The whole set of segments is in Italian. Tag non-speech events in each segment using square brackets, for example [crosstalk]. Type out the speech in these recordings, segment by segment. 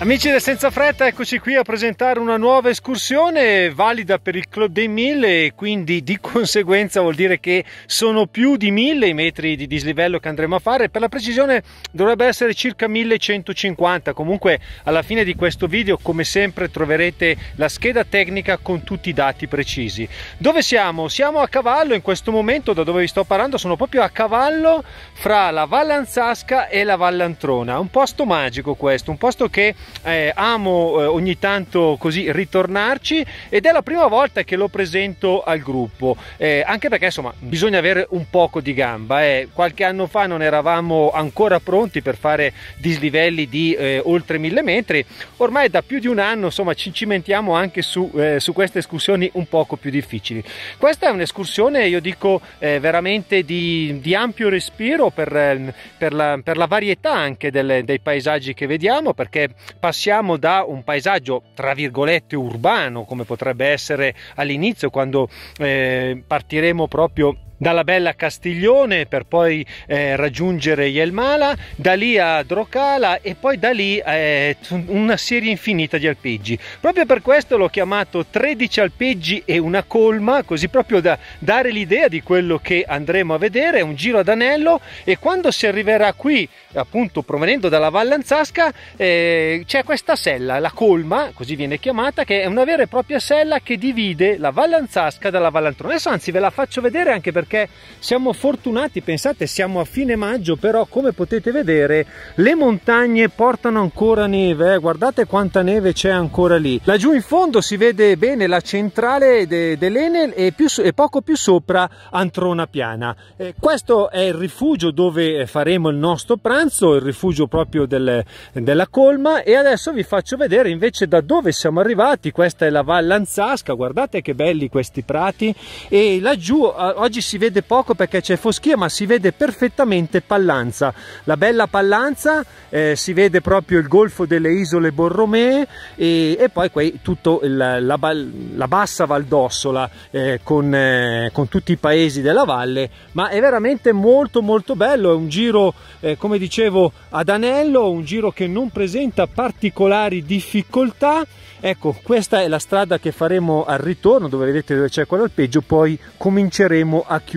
Amici del Senza Fretta, eccoci qui a presentare una nuova escursione valida per il Club dei 1000 e quindi di [laughs] conseguenza vuol dire che sono più di 1000 i metri di dislivello che andremo a fare. Per la precisione dovrebbe essere circa 1150. Comunque alla fine di questo video come sempre troverete la scheda tecnica con tutti i dati precisi. Dove siamo? Siamo a cavallo in questo momento da dove vi sto parlando, sono proprio a cavallo fra la Vallanzasca e la Vallantrona. Un posto magico questo, un posto che eh, amo eh, ogni tanto così ritornarci ed è la prima volta che lo presento al gruppo. Eh, anche perché insomma bisogna avere un poco di gamba eh. qualche anno fa non eravamo ancora pronti per fare dislivelli di eh, oltre mille metri. Ormai da più di un anno insomma ci cimentiamo anche su, eh, su queste escursioni un poco più difficili. Questa è un'escursione io dico veramente di, di, ampio respiro per, per, la, per la varietà anche delle, dei paesaggi che vediamo perché passiamo da un paesaggio tra virgolette urbano come potrebbe essere all'inizio quando eh, partiremo proprio dalla bella Castiglione per poi eh, raggiungere Yelmala, da lì a Drocala e poi da lì eh, una serie infinita di alpeggi. Proprio per questo l'ho chiamato 13 alpeggi e una colma, così proprio da dare l'idea di quello che andremo a vedere, un giro ad anello e quando si arriverà qui, appunto provenendo dalla Vallanzasca, eh, c'è questa sella, la colma, così viene chiamata, che è una vera e propria sella che divide la Vallanzasca dalla Vallantrona. Adesso anzi ve la faccio vedere anche perché perché siamo fortunati, pensate siamo a fine maggio, però come potete vedere le montagne portano ancora neve, eh? guardate quanta neve c'è ancora lì. Laggiù in fondo si vede bene la centrale de, dell'Enel e, e, poco più sopra Antrona Piana. Eh, questo è il rifugio dove faremo il nostro pranzo, il rifugio proprio del, della colma e adesso vi faccio vedere invece da dove siamo arrivati, questa è la Val Anzasca, guardate che belli questi prati e laggiù oggi si vede poco perché c'è foschia ma si vede perfettamente Pallanza. La bella Pallanza eh, si vede proprio il golfo delle isole Borromee e, e poi qui tutto il, la, la, bassa Valdossola eh, con, eh, con, tutti i paesi della valle ma è veramente molto molto bello. È un giro eh, come dicevo ad anello un giro che non presenta particolari difficoltà. Ecco questa è la strada che faremo al ritorno dove vedete dove c'è quell'alpeggio poi cominceremo a chiudere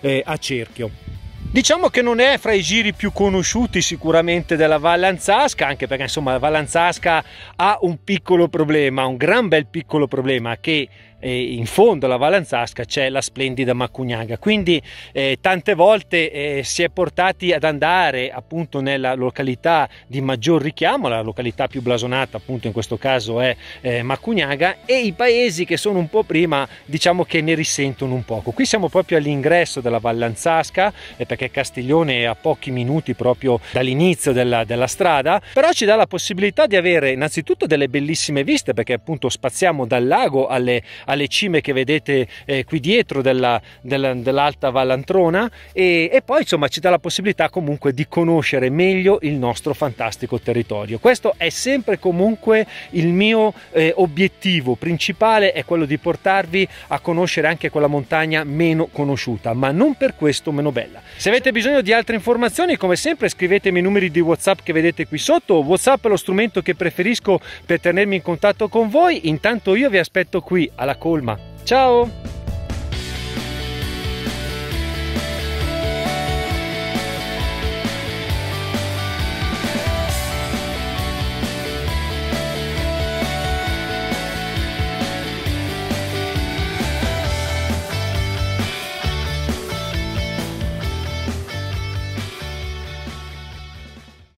eh, a cerchio. Diciamo che non è fra i giri più conosciuti sicuramente della Vallanzasca, anche perché insomma la Vallanzasca ha un piccolo problema, un gran bel piccolo problema che eh, in fondo alla Valanzasca c'è la splendida Macugnaga quindi eh, tante volte eh, si è portati ad andare appunto nella località di maggior richiamo la località più blasonata appunto in questo caso è eh, Macugnaga e i paesi che sono un po' prima diciamo che ne risentono un poco. Qui siamo proprio all'ingresso della Vallanzasca eh, perché Castiglione è a pochi minuti proprio dall'inizio della, della strada però ci dà la possibilità di avere innanzitutto delle bellissime viste perché appunto spaziamo dal lago alle, alle cime che vedete eh, qui dietro della, della, dell'Alta Vallantrona e, e, poi insomma ci dà la possibilità comunque di conoscere meglio il nostro fantastico territorio. Questo è sempre comunque il mio eh, obiettivo principale, è quello di portarvi a conoscere anche quella montagna meno conosciuta, ma non per questo meno bella. Se avete bisogno di altre informazioni, come sempre scrivetemi i numeri di WhatsApp che vedete qui sotto. WhatsApp è lo strumento che preferisco per tenermi in contatto con voi. Intanto io vi aspetto qui alla colma. Ciao!